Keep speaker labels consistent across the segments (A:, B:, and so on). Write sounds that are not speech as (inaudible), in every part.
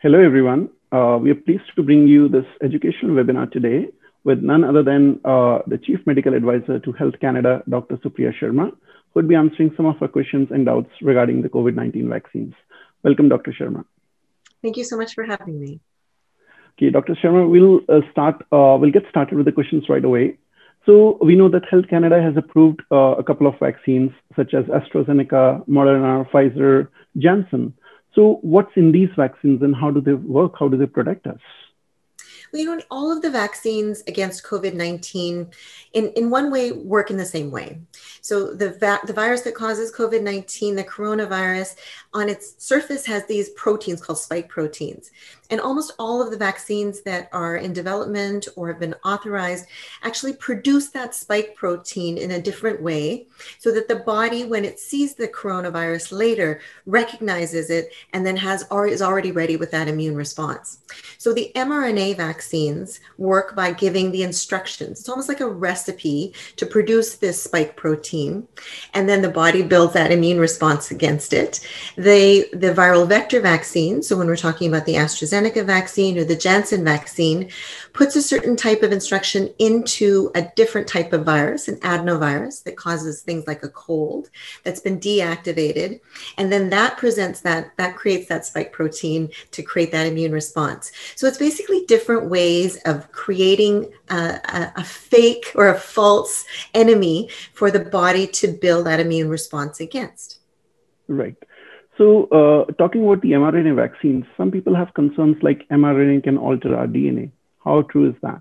A: Hello, everyone. Uh, we are pleased to bring you this educational webinar today with none other than uh, the Chief Medical Advisor to Health Canada, Dr. Supriya Sharma, who will be answering some of our questions and doubts regarding the COVID-19 vaccines. Welcome, Dr. Sharma.
B: Thank you so much for having me.
A: Okay, Dr. Sharma, we'll uh, start. Uh, we'll get started with the questions right away. So we know that Health Canada has approved uh, a couple of vaccines, such as AstraZeneca, Moderna, Pfizer, Janssen. So what's in these vaccines and how do they work? How do they protect us?
B: Well, you know, all of the vaccines against COVID 19 in, in one way work in the same way. So, the, va- the virus that causes COVID 19, the coronavirus, on its surface has these proteins called spike proteins. And almost all of the vaccines that are in development or have been authorized actually produce that spike protein in a different way so that the body, when it sees the coronavirus later, recognizes it and then has is already ready with that immune response. So the mRNA vaccines work by giving the instructions. It's almost like a recipe to produce this spike protein, and then the body builds that immune response against it. They the viral vector vaccine, so when we're talking about the AstraZeneca AstraZeneca vaccine or the Janssen vaccine puts a certain type of instruction into a different type of virus, an adenovirus that causes things like a cold that's been deactivated. And then that presents that, that creates that spike protein to create that immune response. So it's basically different ways of creating a, a, a fake or a false enemy for the body to build that immune response against.
A: Right. So, uh, talking about the mRNA vaccines, some people have concerns like mRNA can alter our DNA. How true is that?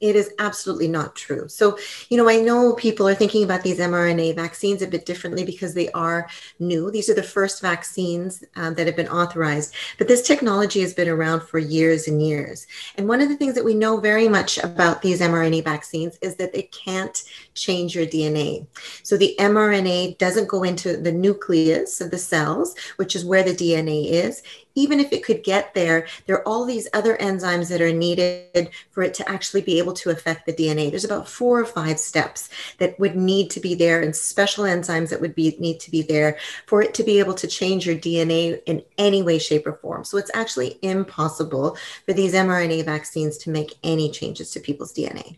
B: It is absolutely not true. So, you know, I know people are thinking about these mRNA vaccines a bit differently because they are new. These are the first vaccines um, that have been authorized, but this technology has been around for years and years. And one of the things that we know very much about these mRNA vaccines is that they can't change your DNA. So, the mRNA doesn't go into the nucleus of the cells, which is where the DNA is even if it could get there, there are all these other enzymes that are needed for it to actually be able to affect the DNA. There's about four or five steps that would need to be there and special enzymes that would be need to be there for it to be able to change your DNA in any way, shape, or form. So it's actually impossible for these mRNA vaccines to make any changes to people's DNA.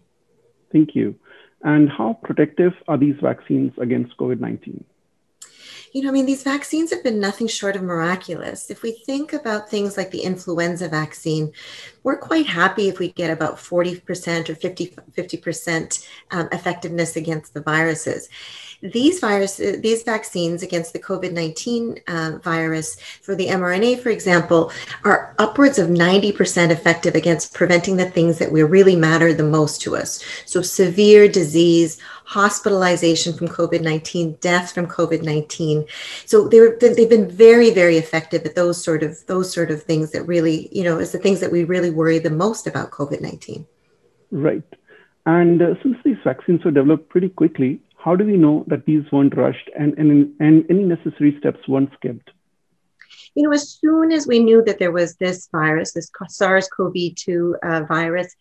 A: Thank you. And how protective are these vaccines against COVID 19?
B: You know, I mean, these vaccines have been nothing short of miraculous. If we think about things like the influenza vaccine, we're quite happy if we get about 40% or 50, 50% um, effectiveness against the viruses. These viruses, these vaccines against the COVID 19 uh, virus for the mRNA, for example, are upwards of 90% effective against preventing the things that really matter the most to us. So, severe disease, hospitalization from COVID 19, death from COVID 19. So, they're, they've been very, very effective at those sort of those sort of things that really, you know, is the things that we really worry the most about COVID 19.
A: Right. And uh, since these vaccines were developed pretty quickly, how do we know that these weren't rushed and, and, and any necessary steps weren't skipped?
B: You know, as soon as we knew that there was this virus, this SARS CoV 2 uh, virus,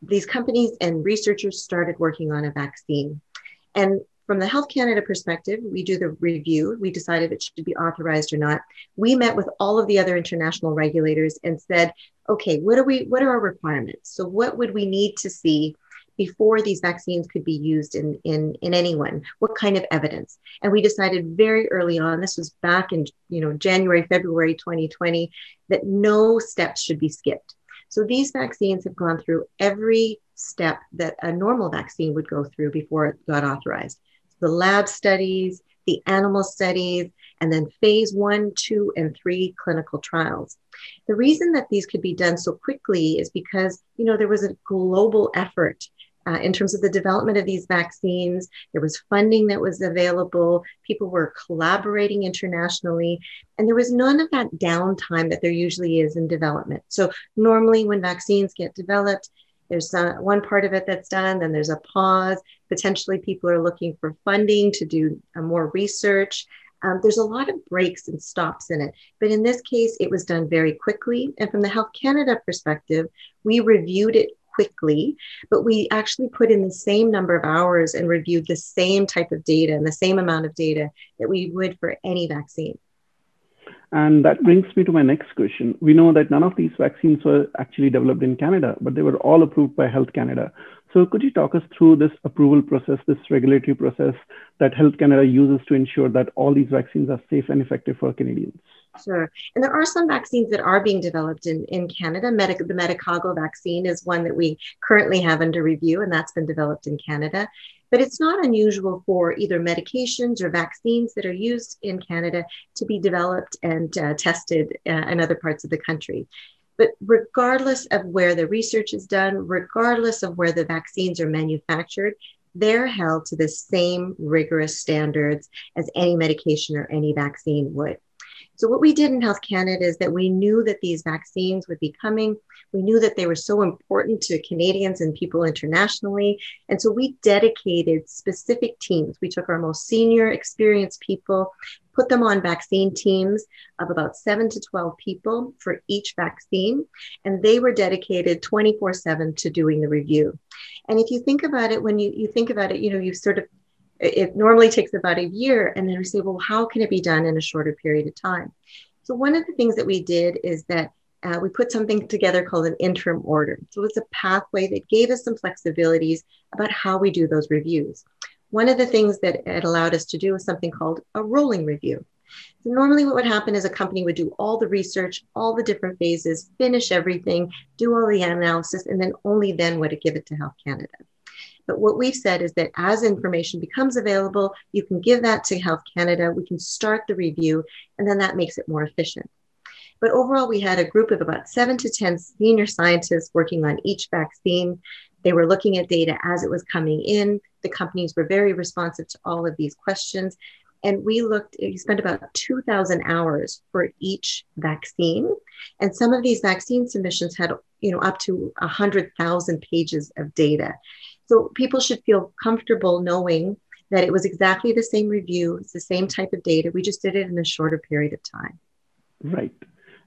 B: these companies and researchers started working on a vaccine. And from the Health Canada perspective, we do the review. We decided it should be authorized or not. We met with all of the other international regulators and said, okay, what are we? What are our requirements? So, what would we need to see before these vaccines could be used in, in, in anyone? What kind of evidence? And we decided very early on, this was back in you know January, February 2020, that no steps should be skipped. So these vaccines have gone through every step that a normal vaccine would go through before it got authorized. The lab studies, the animal studies, and then phase one, two, and three clinical trials. The reason that these could be done so quickly is because, you know, there was a global effort uh, in terms of the development of these vaccines. There was funding that was available. People were collaborating internationally, and there was none of that downtime that there usually is in development. So, normally, when vaccines get developed, there's uh, one part of it that's done, then there's a pause. Potentially, people are looking for funding to do uh, more research. Um, there's a lot of breaks and stops in it. But in this case, it was done very quickly. And from the Health Canada perspective, we reviewed it quickly, but we actually put in the same number of hours and reviewed the same type of data and the same amount of data that we would for any vaccine.
A: And that brings me to my next question. We know that none of these vaccines were actually developed in Canada, but they were all approved by Health Canada. So could you talk us through this approval process, this regulatory process that Health Canada uses to ensure that all these vaccines are safe and effective for Canadians?
B: Sure. And there are some vaccines that are being developed in, in Canada. Medic- the Medicago vaccine is one that we currently have under review, and that's been developed in Canada. But it's not unusual for either medications or vaccines that are used in Canada to be developed and uh, tested uh, in other parts of the country. But regardless of where the research is done, regardless of where the vaccines are manufactured, they're held to the same rigorous standards as any medication or any vaccine would. So, what we did in Health Canada is that we knew that these vaccines would be coming. We knew that they were so important to Canadians and people internationally. And so we dedicated specific teams. We took our most senior, experienced people, put them on vaccine teams of about seven to 12 people for each vaccine. And they were dedicated 24 7 to doing the review. And if you think about it, when you, you think about it, you know, you sort of it normally takes about a year. And then we say, well, how can it be done in a shorter period of time? So, one of the things that we did is that uh, we put something together called an interim order. So, it's a pathway that gave us some flexibilities about how we do those reviews. One of the things that it allowed us to do was something called a rolling review. So normally what would happen is a company would do all the research, all the different phases, finish everything, do all the analysis, and then only then would it give it to Health Canada. But what we've said is that as information becomes available, you can give that to Health Canada. We can start the review, and then that makes it more efficient. But overall, we had a group of about seven to 10 senior scientists working on each vaccine. They were looking at data as it was coming in. The companies were very responsive to all of these questions. And we looked, we spent about 2,000 hours for each vaccine. And some of these vaccine submissions had, you know, up to 100,000 pages of data. So people should feel comfortable knowing that it was exactly the same review, it's the same type of data. We just did it in a shorter period of time.
A: Right.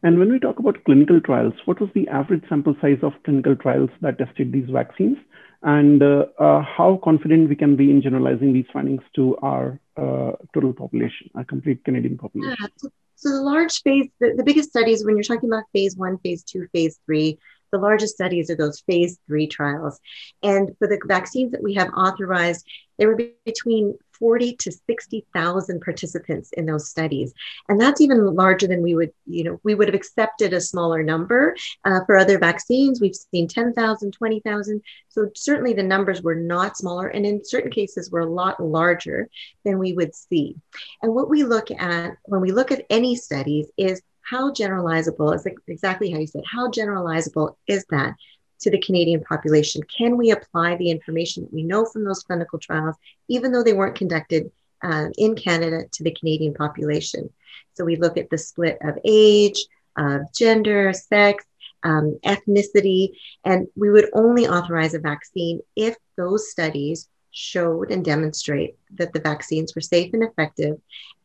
A: And when we talk about clinical trials, what was the average sample size of clinical trials that tested these vaccines? And uh, uh, how confident we can be in generalizing these findings to our uh, total population, our complete Canadian population? Yeah.
B: So, the large phase, the, the biggest studies, when you're talking about phase one, phase two, phase three, the largest studies are those phase three trials. And for the vaccines that we have authorized, there were between 40 to 60,000 participants in those studies. And that's even larger than we would, you know, we would have accepted a smaller number. Uh, for other vaccines, we've seen 10,000, 20,000. So certainly the numbers were not smaller. And in certain cases were a lot larger than we would see. And what we look at when we look at any studies is how generalizable is exactly how you said, how generalizable is that to the Canadian population? Can we apply the information that we know from those clinical trials, even though they weren't conducted uh, in Canada, to the Canadian population? So we look at the split of age, of gender, sex, um, ethnicity, and we would only authorize a vaccine if those studies showed and demonstrate that the vaccines were safe and effective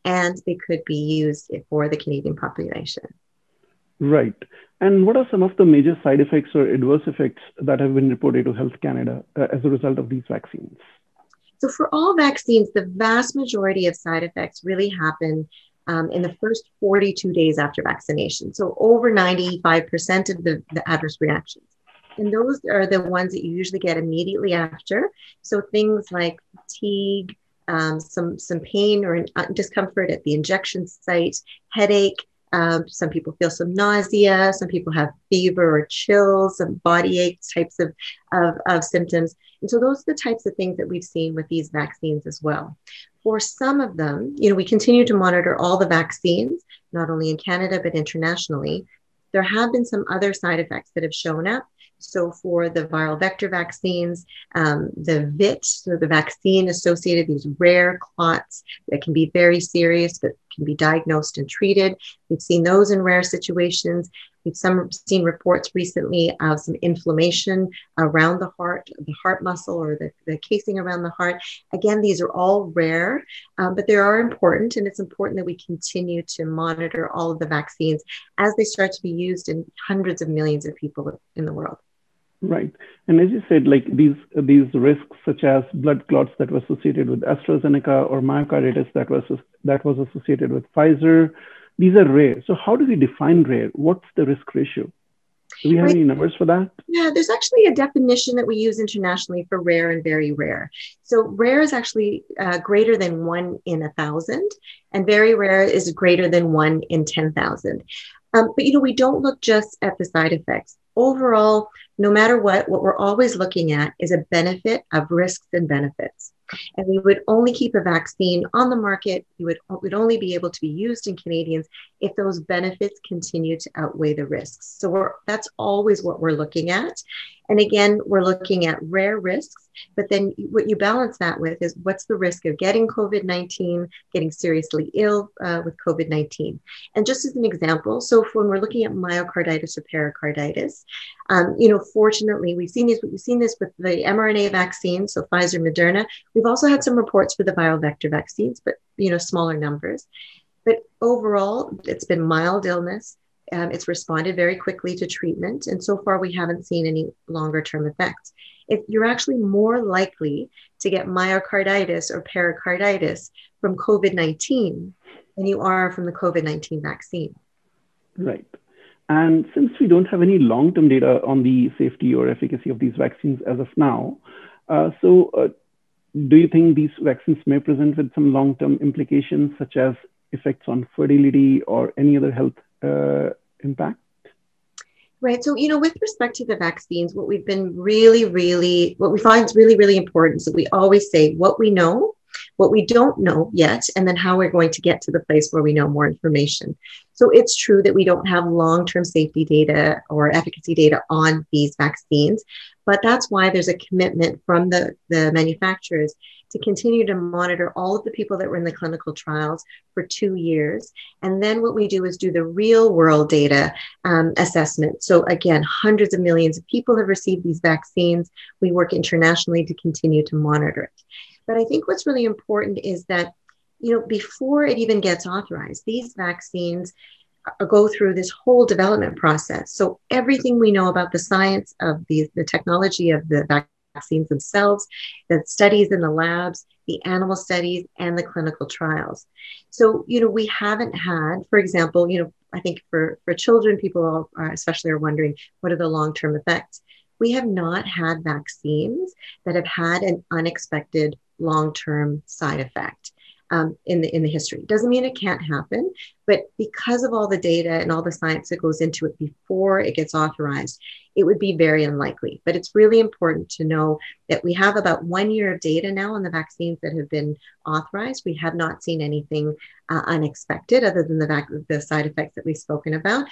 B: and they could be used for the Canadian population.
A: Right. And what are some of the major side effects or adverse effects that have been reported to Health Canada uh, as a result of these vaccines?
B: So, for all vaccines, the vast majority of side effects really happen um, in the first 42 days after vaccination. So, over 95% of the, the adverse reactions. And those are the ones that you usually get immediately after. So, things like fatigue, um, some some pain or uh, discomfort at the injection site, headache. Um, some people feel some nausea. Some people have fever or chills, some body aches, types of, of, of symptoms. And so those are the types of things that we've seen with these vaccines as well. For some of them, you know, we continue to monitor all the vaccines, not only in Canada but internationally. There have been some other side effects that have shown up. So for the viral vector vaccines, um, the VITT, so the vaccine associated, these rare clots that can be very serious, but can be diagnosed and treated. We've seen those in rare situations. We've some, seen reports recently of some inflammation around the heart, the heart muscle or the, the casing around the heart. Again, these are all rare, um, but they are important. And it's important that we continue to monitor all of the vaccines as they start to be used in hundreds of millions of people in the world.
A: Right. And as you said, like these these risks such as blood clots that were associated with AstraZeneca or myocarditis that was that was associated with Pfizer, these are rare. So how do we define rare? What's the risk ratio? Do we have any numbers for that?
B: Yeah, there's actually a definition that we use internationally for rare and very rare. So rare is actually uh, greater than one in a thousand, and very rare is greater than one in 10,000. Um, but you know, we don't look just at the side effects. Overall, no matter what, what we're always looking at is a benefit of risks and benefits. And we would only keep a vaccine on the market. It would, would only be able to be used in Canadians if those benefits continue to outweigh the risks. So that's always what we're looking at. And again, we're looking at rare risks, but then what you balance that with is what's the risk of getting COVID 19, getting seriously ill uh, with COVID 19. And just as an example, so when we're looking at myocarditis or pericarditis, um, you know, fortunately, we've seen this, we've seen this with the mRNA vaccine, so Pfizer, Moderna. We've also had some reports for the viral vector vaccines, but, you know, smaller numbers. But overall, it's been mild illness um, it's responded very quickly to treatment. And so far, we haven't seen any longer term effects. If you're actually more likely to get myocarditis or pericarditis from COVID 19 than you are from the COVID 19 vaccine.
A: Right. And since we don't have any long term data on the safety or efficacy of these vaccines as of now, uh, so uh, do you think these vaccines may present with some long term implications, such as effects on fertility or any other health uh, impact?
B: Right. So, you know, with respect to the vaccines, what we've been really, really, what we find is really, really important is that we always say what we know, what we don't know yet, and then how we're going to get to the place where we know more information. So, it's true that we don't have long term safety data or efficacy data on these vaccines, but that's why there's a commitment from the, the manufacturers to continue to monitor all of the people that were in the clinical trials for two years. And then what we do is do the real world data um, assessment. So, again, hundreds of millions of people have received these vaccines. We work internationally to continue to monitor it. But I think what's really important is that, you know, before it even gets authorized, these vaccines Uh, go through this whole development process. So everything we know about the science of the, the technology of the vaccines themselves, the studies in the labs, the animal studies, and the clinical trials. So, you know, we haven't had, for example, you know, I think for, for children, people are, uh, especially are wondering what are the long term effects. We have not had vaccines that have had an unexpected long term side effect um, in the in the history. Doesn't mean it can't happen, but because of all the data and all the science that goes into it before it gets authorized, it would be very unlikely. But it's really important to know that we have about one year of data now on the vaccines that have been authorized. We have not seen anything uh, unexpected other than the vac- the side effects that we've spoken about.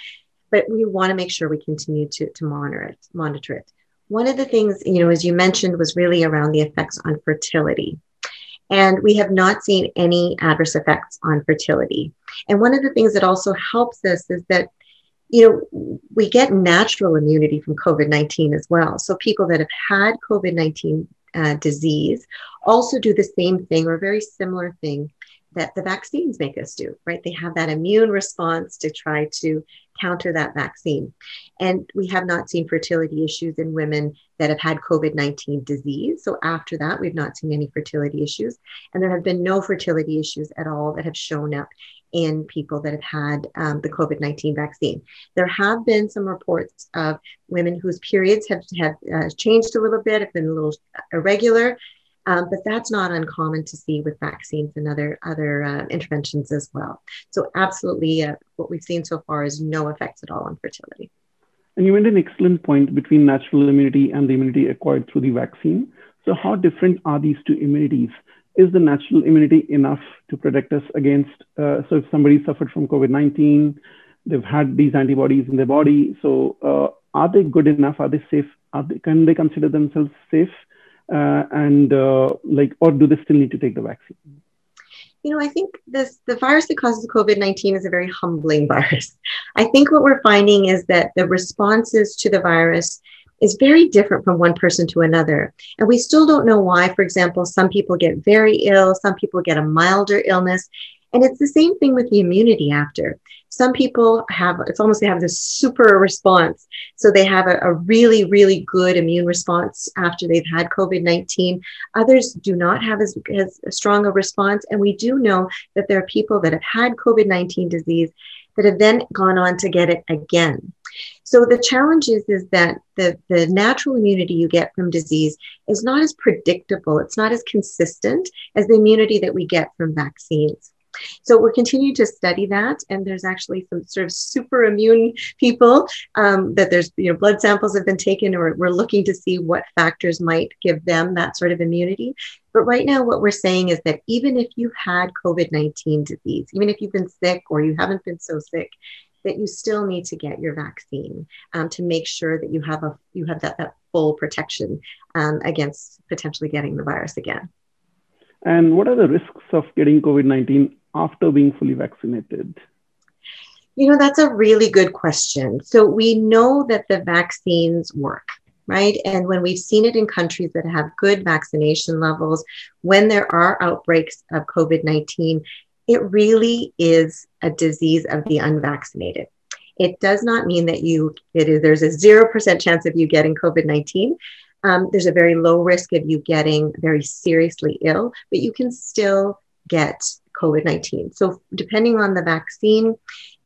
B: But we want to make sure we continue to, to monitor it, monitor it. One of the things, you know, as you mentioned, was really around the effects on fertility. And we have not seen any adverse effects on fertility. And one of the things that also helps us is that, you know, we get natural immunity from COVID 19 as well. So people that have had COVID 19 uh, disease also do the same thing or a very similar thing that the vaccines make us do, right? They have that immune response to try to counter that vaccine. And we have not seen fertility issues in women that have had COVID 19 disease. So after that, we've not seen any fertility issues. And there have been no fertility issues at all that have shown up in people that have had um, the COVID 19 vaccine. There have been some reports of women whose periods have, have uh, changed a little bit, have been a little irregular. Um, but that's not uncommon to see with vaccines and other other uh, interventions as well. So absolutely, uh, what we've seen so far is no effects at all on fertility.
A: And you made an excellent point between natural immunity and the immunity acquired through the vaccine. So how different are these two immunities? Is the natural immunity enough to protect us against? Uh, so if somebody suffered from COVID-19, they've had these antibodies in their body. So uh, are they good enough? Are they safe? Are they, can they consider themselves safe? Uh, and uh, like, or do they still need to take the vaccine?
B: You know, I think this the virus that causes COVID nineteen is a very humbling (laughs) virus. I think what we're finding is that the responses to the virus is very different from one person to another. And we still don't know why, for example, some people get very ill, some people get a milder illness. And it's the same thing with the immunity after. some people have it's almost they have this super response. So they have a, a really really good immune response after they've had covid-19 others do not have as, as strong a response. And we do know that there are people that have had covid-19 disease that have then gone on to get it again. So the challenge is, is that the, the natural immunity you get from disease is not as predictable, it's not as consistent as the immunity that we get from vaccines. So we're continuing to study that, and there's actually some sort of super immune people um, that there's you know blood samples have been taken, or we're looking to see what factors might give them that sort of immunity. But right now, what we're saying is that even if you've had COVID 19 disease, even if you've been sick or you haven't been so sick, that you still need to get your vaccine um, to make sure that you have a you have that, that full protection um, against potentially getting the virus again.
A: And what are the risks of getting COVID 19 after being fully vaccinated?
B: You know, that's a really good question. So we know that the vaccines work right? And when we've seen it in countries that have good vaccination levels, when there are outbreaks of COVID 19, it really is a disease of the unvaccinated. It does not mean that you, it is, there's a 0% chance of you getting COVID 19. Um, there's a very low risk of you getting very seriously ill, but you can still get COVID 19. So, depending on the vaccine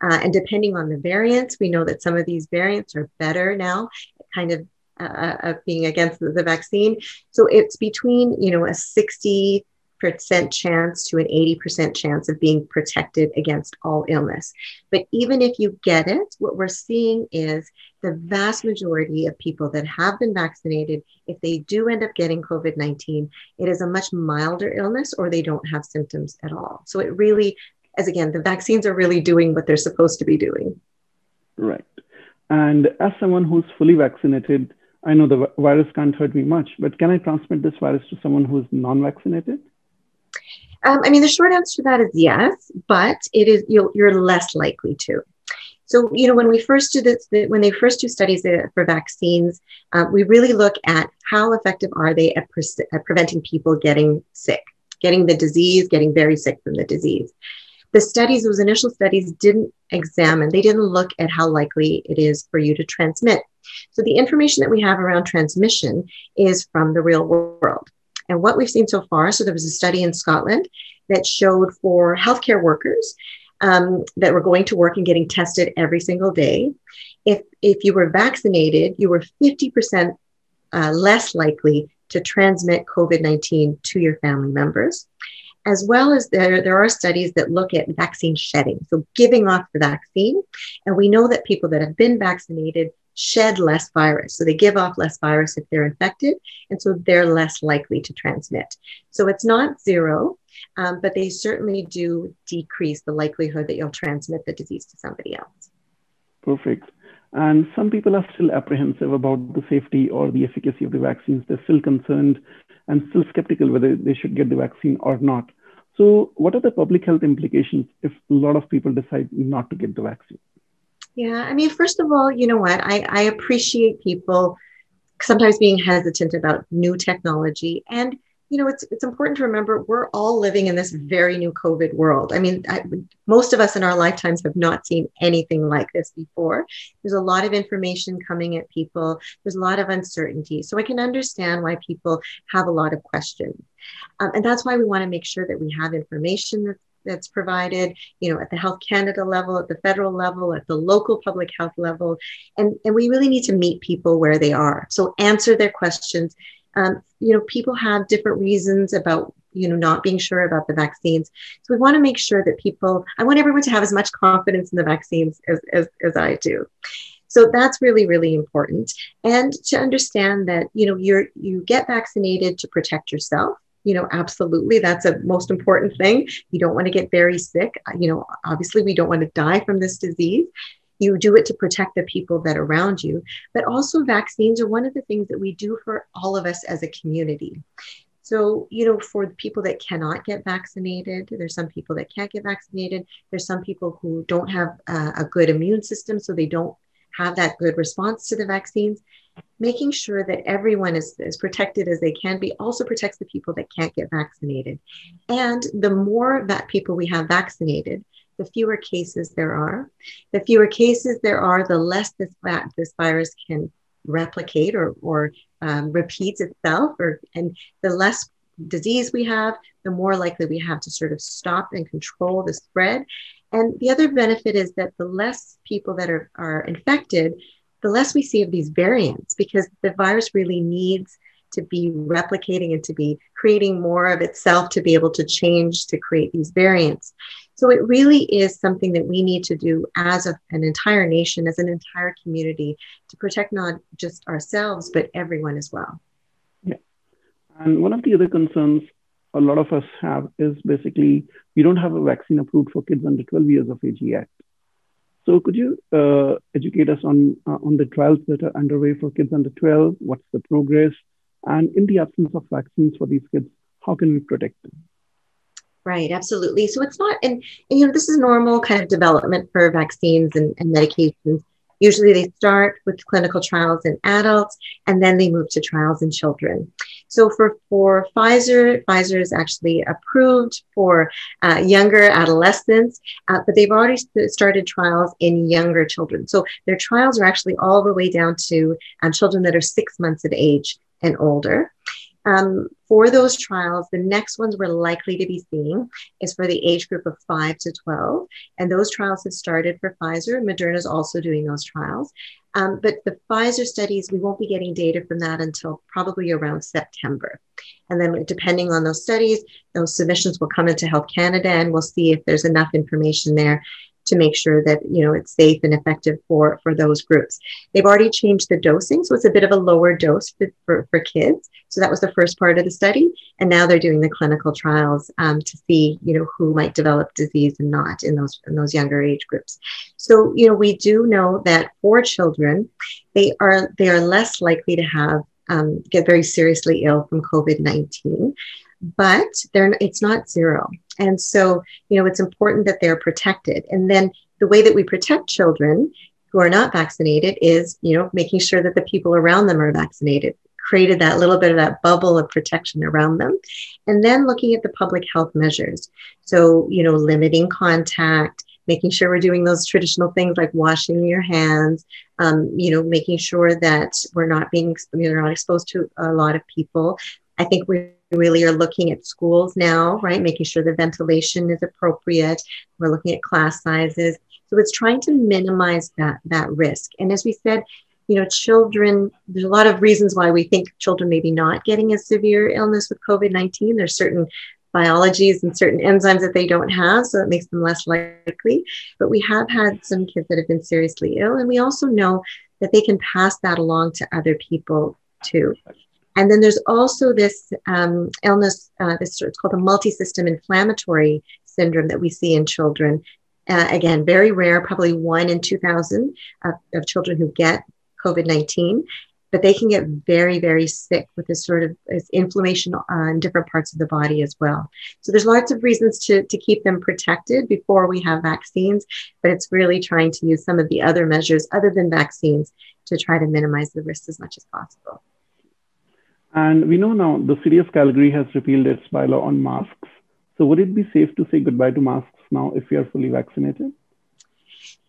B: uh, and depending on the variants, we know that some of these variants are better now, kind of uh, uh being against the vaccine. So, it's between, you know, a 60 percent chance to an 80% chance of being protected against all illness. But even if you get it, what we're seeing is the vast majority of people that have been vaccinated, if they do end up getting COVID 19, it is a much milder illness or they don't have symptoms at all. So it really, as again, the vaccines are really doing what they're supposed to be doing.
A: Right. And as someone who's fully vaccinated, I know the virus can't hurt me much, but can I transmit this virus to someone who's non vaccinated?
B: Um, I mean, the short answer to that is yes, but it is you are less likely to. So, you know, when we first do this, when they first do studies for vaccines, uh, we really look at how effective are they at, pre- at preventing people getting sick, getting the disease, getting very sick from the disease. The studies, those initial studies, didn't examine, they didn't look at how likely it is for you to transmit. So, the information that we have around transmission is from the real world. And what we've seen so far, so there was a study in Scotland that showed for healthcare workers um, that were going to work and getting tested every single day, if, if you were vaccinated, you were 50% uh, less likely to transmit COVID 19 to your family members. As well as there, there are studies that look at vaccine shedding, so giving off the vaccine. And we know that people that have been vaccinated shed less virus. So they give off less virus if they're infected, and so they're less likely to transmit. So it's not zero, um, but they certainly do decrease the likelihood that you'll transmit the disease to somebody else.
A: Perfect. And some people are still apprehensive about the safety or the efficacy of the vaccines. They're still concerned and still skeptical whether they should get the vaccine or not. So, what are the public health implications if a lot of people decide not to get the vaccine?
B: Yeah, I mean, first of all, you know what? I, I appreciate people sometimes being hesitant about new technology. And, you know, it's, it's important to remember we're all living in this very new COVID world. I mean, I, most of us in our lifetimes have not seen anything like this before. There's a lot of information coming at people, there's a lot of uncertainty. So I can understand why people have a lot of questions. Um, and that's why we want to make sure that we have information that's that's provided, you know, at the Health Canada level, at the federal level, at the local public health level. And, and we really need to meet people where they are. So answer their questions. Um, you know, people have different reasons about, you know, not being sure about the vaccines. So we want to make sure that people, I want everyone to have as much confidence in the vaccines as, as, as I do. So that's really, really important. And to understand that, you know, you're, you get vaccinated to protect yourself you know absolutely that's a most important thing. You don't want to get very sick you know obviously we don't want to die from this disease. You do it to protect the people that around you but also vaccines are one of the things that we do for all of us as a community. So you know for people that cannot get vaccinated there's some people that can't get vaccinated there's some people who don't have uh, a good immune system so they don't have that good response to the vaccines making sure that everyone is as protected as they can be also protects the people that can't get vaccinated. And the more that people we have vaccinated, the fewer cases there are. The fewer cases there are, the less this, this virus can replicate or, or um, repeats itself, or and the less disease we have, the more likely we have to sort of stop and control the spread. And the other benefit is that the less people that are, are infected, the less we see of these variants because the virus really needs to be replicating and to be creating more of itself to be able to change to create these variants. So it really is something that we need to do as a, an entire nation, as an entire community to protect not just ourselves, but everyone as well.
A: Yeah. And one of the other concerns a lot of us have is basically we don't have a vaccine approved for kids under 12 years of age yet. So could you uh, educate us on uh, on the trials that are underway for kids under 12? What's the progress? And in the absence of vaccines for these kids, how can we protect them?
B: Right, absolutely. So it's not, and, and you know, this is normal kind of development for vaccines and, and medications. Usually they start with clinical trials in adults and then they move to trials in children. So for, for Pfizer, Pfizer is actually approved for uh, younger adolescents, uh, but they've already started trials in younger children. So their trials are actually all the way down to um, children that are six months of age and older. Um, for those trials, the next ones we're likely to be seeing is for the age group of 5 to 12. And those trials have started for Pfizer. Moderna is also doing those trials. Um, but the Pfizer studies, we won't be getting data from that until probably around September. And then, depending on those studies, those submissions will come into Health Canada and we'll see if there's enough information there to make sure that you know it's safe and effective for for those groups. They've already changed the dosing so it's a bit of a lower dose for, for, for kids. So that was the first part of the study and now they're doing the clinical trials um, to see you know who might develop disease and not in those in those younger age groups. So you know we do know that for children they are they are less likely to have um, get very seriously ill from covid-19 but they're it's not zero. And so you know it's important that they're protected. And then the way that we protect children who are not vaccinated is you know making sure that the people around them are vaccinated created that little bit of that bubble of protection around them and then looking at the public health measures. So you know limiting contact making sure we're doing those traditional things like washing your hands um, you know making sure that we're not being we're not exposed to a lot of people. I think we really are looking at schools now, right? Making sure the ventilation is appropriate. We're looking at class sizes. So it's trying to minimize that, that risk. And as we said, you know, children, there's a lot of reasons why we think children may be not getting a severe illness with COVID 19. There's certain biologies and certain enzymes that they don't have, so it makes them less likely. But we have had some kids that have been seriously ill, and we also know that they can pass that along to other people too. And then there's also this um, illness, uh, this it's called a multi-system inflammatory syndrome that we see in children. Uh, again, very rare, probably one in 2,000 of, of children who get COVID 19, but they can get very, very sick with this sort of inflammation on different parts of the body as well. So there's lots of reasons to, to keep them protected before we have vaccines, but it's really trying to use some of the other measures other than vaccines to try to minimize the risks as much as possible.
A: And we know now the city of Calgary has repealed its bylaw on masks. So would it be safe to say goodbye to masks now if we are fully vaccinated?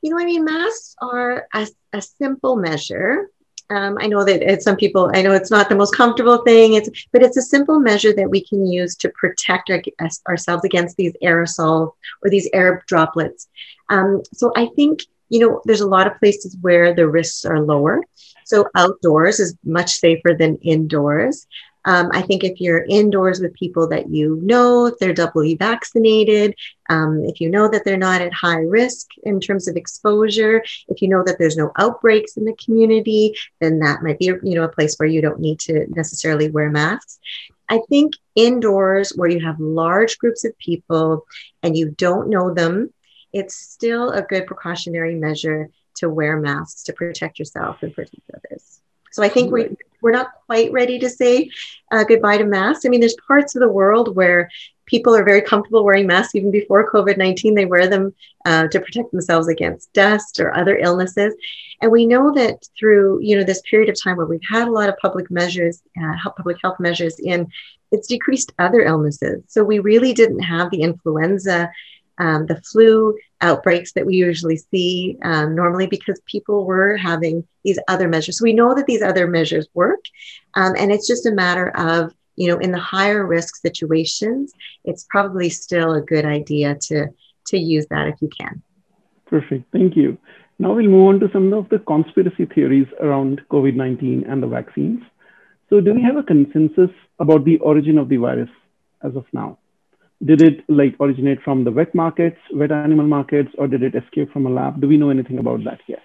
B: You know, I mean, masks are a, a simple measure. Um, I know that some people, I know it's not the most comfortable thing, it's, but it's a simple measure that we can use to protect our, ourselves against these aerosol or these air droplets. Um, so I think, you know, there's a lot of places where the risks are lower. So outdoors is much safer than indoors. Um, I think if you're indoors with people that you know, if they're doubly vaccinated, um, if you know that they're not at high risk in terms of exposure, if you know that there's no outbreaks in the community, then that might be you know a place where you don't need to necessarily wear masks. I think indoors where you have large groups of people and you don't know them, it's still a good precautionary measure to wear masks to protect yourself and protect others. So I think we we're not quite ready to say uh, goodbye to masks. I mean, there's parts of the world where people are very comfortable wearing masks even before COVID 19. They wear them uh, to protect themselves against dust or other illnesses. And we know that through you know this period of time where we've had a lot of public measures, uh, public health measures in, it's decreased other illnesses. So we really didn't have the influenza um, the flu outbreaks that we usually see um, normally because people were having these other measures. So we know that these other measures work, um, and it's just a matter of you know in the higher risk situations, it's probably still a good idea to to use that if you can.
A: Perfect, thank you. Now we'll move on to some of the conspiracy theories around COVID 19 and the vaccines. So, do we have a consensus about the origin of the virus as of now? Did it like originate from the wet markets, wet animal markets, or did it escape from a lab? Do we know anything about that yet?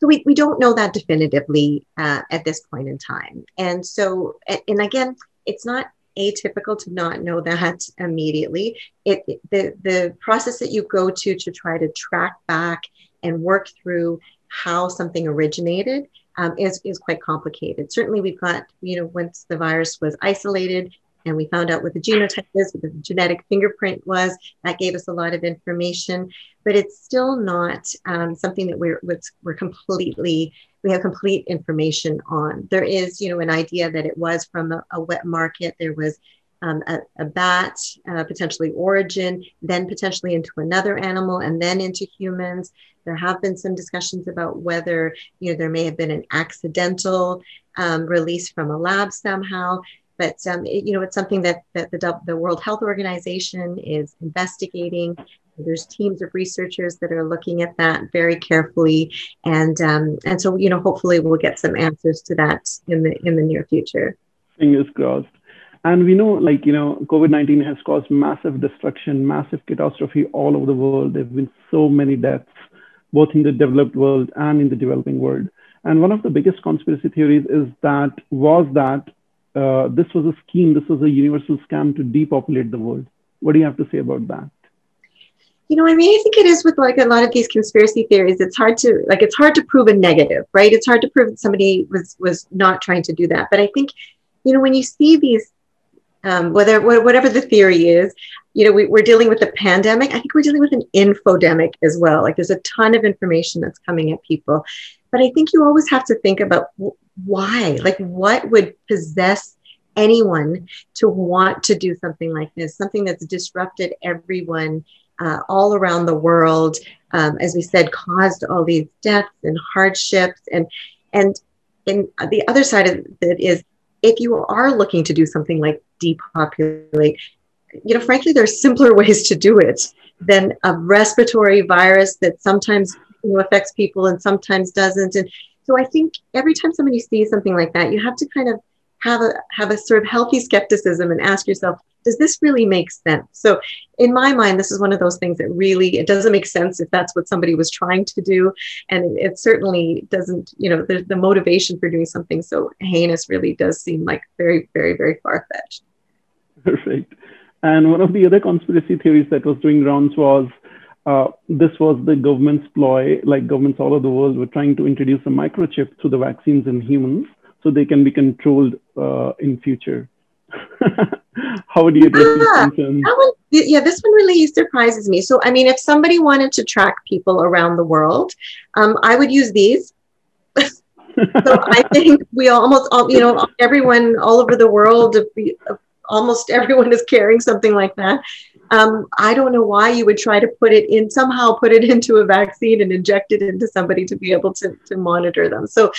B: So we, we don't know that definitively uh, at this point in time. And so, and again, it's not atypical to not know that (laughs) immediately. It, the, the process that you go to to try to track back and work through how something originated um, is, is quite complicated. Certainly, we've got, you know, once the virus was isolated and we found out what the genotype is, what the genetic fingerprint was, that gave us a lot of information, but it's still not um, something that we're, we're completely, we have complete information on. There is, you know, an idea that it was from a, a wet market. There was um, a, a, bat, uh, potentially origin, then potentially into another animal, and then into humans. There have been some discussions about whether you know there may have been an accidental um, release from a lab somehow. But um, it, you know, it's something that, that the, the World Health Organization is investigating. There's teams of researchers that are looking at that very carefully, and um, and so you know, hopefully, we'll get some answers to that in the in the near future.
A: Fingers crossed. And we know, like, you know, COVID 19 has caused massive destruction, massive catastrophe all over the world. There have been so many deaths, both in the developed world and in the developing world. And one of the biggest conspiracy theories is that was that uh, this was a scheme, this was a universal scam to depopulate the world. What do you have to say about that?
B: You know, I mean, I think it is with like a lot of these conspiracy theories. It's hard to like it's hard to prove a negative, right? It's hard to prove that somebody was was not trying to do that. But I think, you know, when you see these um, whether whatever the theory is you know we, are dealing with a pandemic i think we're dealing with an infodemic as well like there's a ton of information that's coming at people but i think you always have to think about why? Like what would possess anyone to want to do something like this? Something that's disrupted everyone uh, all around the world. Um, as we said caused all these deaths and hardships. And and and the other side of it is if you are looking to do something like depopulate, you know, frankly, there's simpler (laughs) ways to do it than a respiratory virus that sometimes you know, affects people and sometimes doesn't. And so I think every time somebody sees something like that, you have to kind of have a have a sort of healthy skepticism and ask yourself, does this really make sense? So in my mind, this is one of those things that really it doesn't make sense if that's what somebody was trying to do. And it, certainly doesn't, you know, the, the motivation for doing something so heinous really does seem like very, very, very far-fetched.
A: Perfect. And one of the other conspiracy theories that was doing rounds was uh, this was the government's ploy, like governments all over the world were trying to introduce a microchip to the vaccines in humans so they can be controlled uh, in future. (laughs) How do you address this
B: one, yeah, this one really surprises me. So, I mean, if somebody wanted to track people around the world, um, I would use these. (laughs) so I think we almost, all, you know, everyone all over the world, almost everyone is carrying something like that. Um, I don't know why you would try to put it in somehow put it (laughs) into a vaccine and inject it into somebody to be able to, to monitor them. So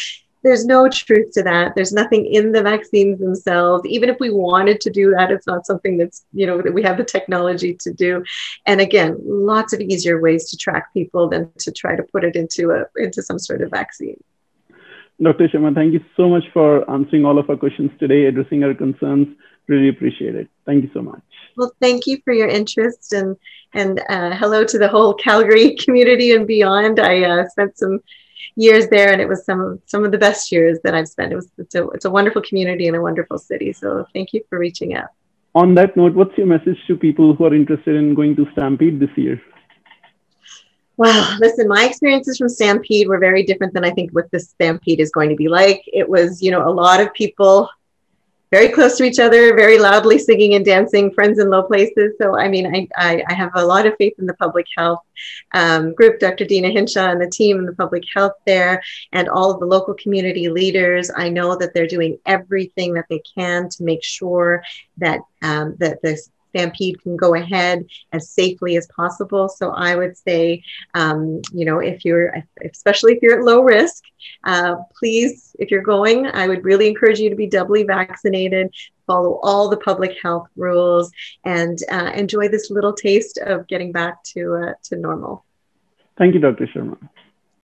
B: there's no truth to that. There's nothing in the vaccines themselves. Even if we wanted to do that, it's not something that's, you know, that we have the technology to do. And again, lots of easier ways to track people than to try to put it into a into some sort of vaccine.
A: Dr. Sharma, thank you so much for answering all of our questions today, addressing our concerns. Really appreciate it. Thank you so much.
B: Well, thank you for your interest and and uh, hello to the whole Calgary (laughs) community and beyond. I uh, spent some years there, and it was some of some of the best years that I've spent. It was it's a it's a wonderful community and a wonderful city. So thank you for reaching out.
A: On that note, what's your message to people who are interested in going to Stampede this year?
B: Well, listen, my experiences from Stampede were very different than I think what this Stampede is going to be like. It was, you know, a lot of people very close to each other, very loudly singing and dancing, friends in low places. So, I mean, I, I, I have a lot of faith in the public health um, group, Dr. Deena Hinshaw and the team in the public health there, and all of the local community leaders. I know that they're doing everything that they can to make sure that um, that this stampede can go ahead as safely as possible. So I would say, um, you know, if you're, especially if you're at low risk, uh, please, if you're going, I would really encourage you to be doubly vaccinated, follow all the public health rules, and uh, enjoy this little taste of getting back to uh, to normal.
A: Thank you, Dr. Sharma.